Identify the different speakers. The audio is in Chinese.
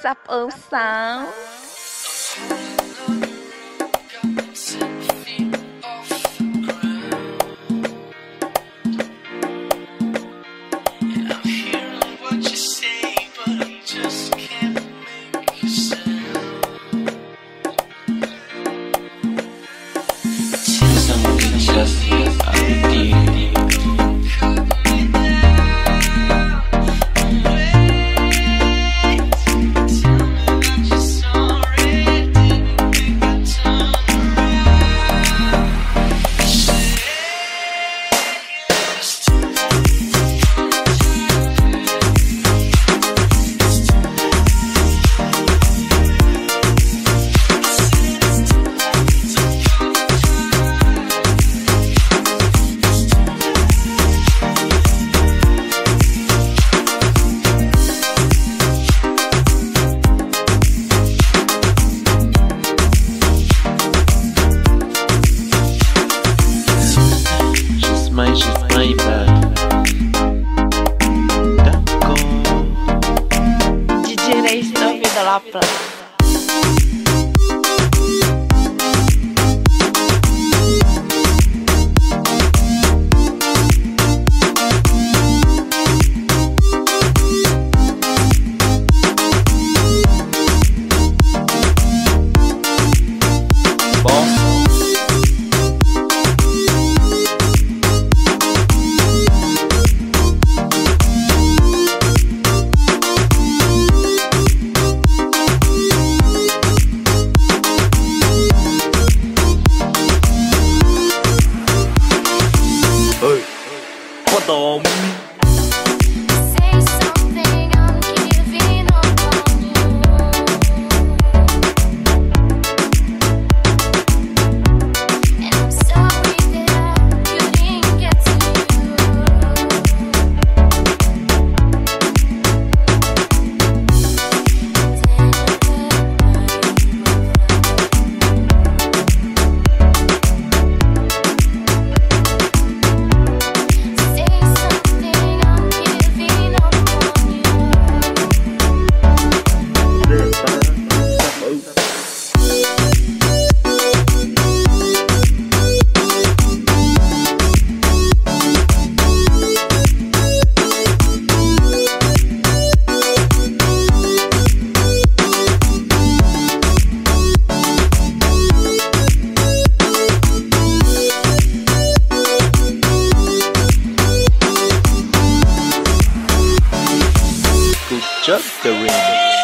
Speaker 1: 十二三。
Speaker 2: film. The remix.